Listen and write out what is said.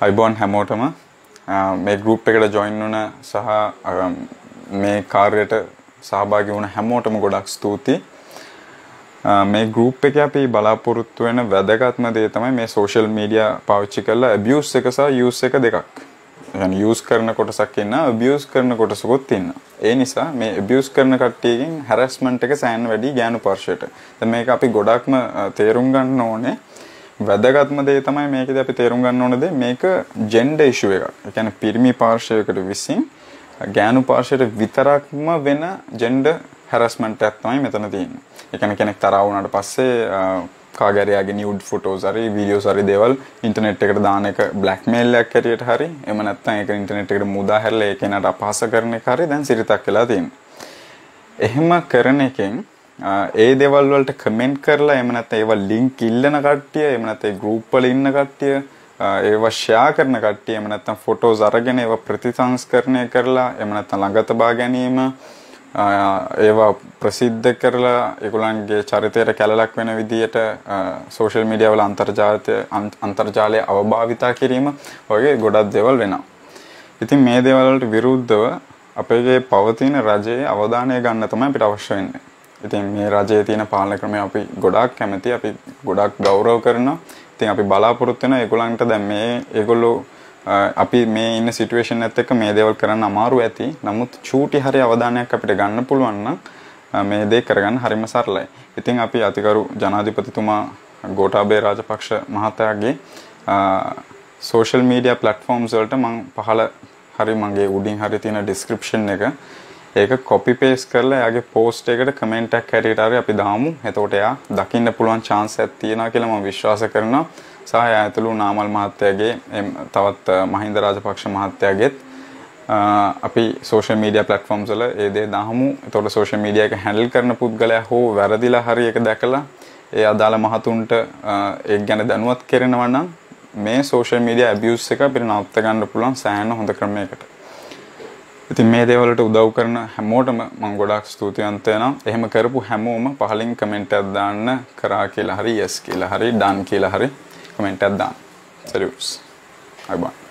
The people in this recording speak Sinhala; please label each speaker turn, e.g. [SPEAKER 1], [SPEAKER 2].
[SPEAKER 1] අයිබෝන් හැමෝටම මේ ගරුප් එකට ජොයින් වන සහ මේ කාර්යට සහභාගි වුණ හැමෝටම ගොඩක් ස්තුතියි. මේ ගරුප් එක අපි බලාපොරොත්තු වෙන වැදගත්ම දේ තමයි මේ සෝෂල් මීඩියා පාවිච්චි කරලා ඇබියස් එක සහ යස් එක දෙකක්. යස් කරන කොටසක් ඉන්න අබියස් කරන කොටසකුත් ඉන්න. ඒ නිසා මේ ඇබියස් කරන කට්ටියකින් හැරස්මන්ට් එක සෑන් වැඩි ගෑනු පර්ශයට මේක අපි ගොඩක්ම තේරුම් ගන්න ඕනේ. වැදගත්ම දේ තමයි මේකද අපි තේරුම් ගන්න ඕන දේ මේක ජෙන්ඩර් ඉෂුව එකක්. ඒ කියන්නේ පිරිමි පාර්ශවයකට විසින් ගෑනු පාර්ශවයට විතරක්ම වෙන ජෙන්ඩර් හැරස්මන්ට් එකක් තමයි මෙතන තියෙන්නේ. ඒ කියන්නේ කෙනෙක් තරහා වුණාට පස්සේ කාගෑරයාගේ නියුඩ් ෆොටෝස් හරි වීඩියෝස් හරි දේවල් ඉන්ටර්නෙට් එකට දාන එක බ්ලැක්මේල් එකක් හැටියට හරි එහෙම නැත්නම් ඒක ඉන්ටර්නෙට් එකට මුදා හැරලා ඒ කෙනාට අපහාස කරන එක හරි දැන් සිරිතක් වෙලා තියෙනවා. එහෙම කරන එකෙන් ඒ දේවල් වලට කමෙන්ට් කරලා එහෙම නැත්නම් ඒවා ලින්ක් ඉල්ලන කට්ටිය එහෙම නැත්නම් ගෲප් වල ඉන්න කට්ටිය ඒවා ෂෙයා කරන කට්ටිය එහෙම නැත්නම් ෆොටෝස් අරගෙන ඒවා ප්‍රතිසංස්කරණය කරලා එහෙම නැත්නම් ළඟ තබා ගැනීම ඒවා ප්‍රසිද්ධ කරලා ඒගොල්ලන්ගේ චරිතයට කැලලක් වෙන විදියට සෝෂල් මීඩියා වල අන්තර්ජාලය අන්තර්ජාලය අවභාවිතා කිරීම වගේ ගොඩක් දේවල් වෙනවා. ඉතින් මේ දේවල් වලට විරුද්ධව අපේ පවතින රජයේ අවධානය ගන්න තමයි අපිට අවශ්‍ය වෙන්නේ. ඉතින් මේ රජයේ තියෙන පාලන ක්‍රමය අපි ගොඩාක් කැමති අපි ගොඩක් ගෞරව කරනවා. ඉතින් අපි බලාපොරොත්තු වෙන ඒගොල්ලන්ට දැන් මේ ඒගොල්ලෝ අපි මේ ඉන්න සිටුේෂන් එකත් එක්ක මේ දේවල් කරන්න අමාරු ඇති. නමුත් චූටි හරි අවධානයක් අපිට ගන්න පුළුවන් නම් මේ දේ කරගන්න හරිම සරලයි. ඉතින් අපි අතිකරු ජනාධිපතිතුමා ගෝඨාභය රාජපක්ෂ මහතාගේ සෝෂල් මීඩියා ප්ලැට්ෆෝම්ස් වලට මම පහල හරි මගේ උඩින් හරි තියෙන ඩිස්ක්‍රිප්ෂන් එක ඒක කොපි පේස්ට් කරලා එයාගේ පෝස්ට් එකට කමෙන්ට් එකක් හැටියට හරි අපි දාමු. එතකොට එයා දකින්න පුළුවන් chance එකක් තියෙනවා කියලා මම විශ්වාස කරනවා. සහ එයා ඇතුළු නාමල් මහත්තයාගේ තවත් මහින්ද රාජපක්ෂ මහත්තයාගේත් අපි සෝෂල් මීඩියා ප්ලැට්ෆෝම්ස් වල ඒ දේ දාමු. එතකොට සෝෂල් මීඩියා එක හැන්ඩල් කරන පුද්ගලයා හෝ වැරදිලා හරි ඒක දැකලා ඒ අදාළ මහතුන්ට ඒක ගැන දැනුවත් කරනවා නම් මේ සෝෂල් මීඩියා ඇබියුස් එක අපිට නවත්ත ගන්න පුළුවන් සෑහෙන හොඳ ක්‍රමයකට. ඉතින් මේ දේවල්ට උදව් කරන හැමෝටම මම ගොඩාක් ස්තුතිවන්ත වෙනවා. එහෙම කරපු හැමෝම පහලින් කමෙන්ට් එකක් දාන්න කරා කියලා හරි yes කියලා හරි done කියලා හරි කමෙන්ට් එකක් දාන්න. සරියුස්. අයබෝන්.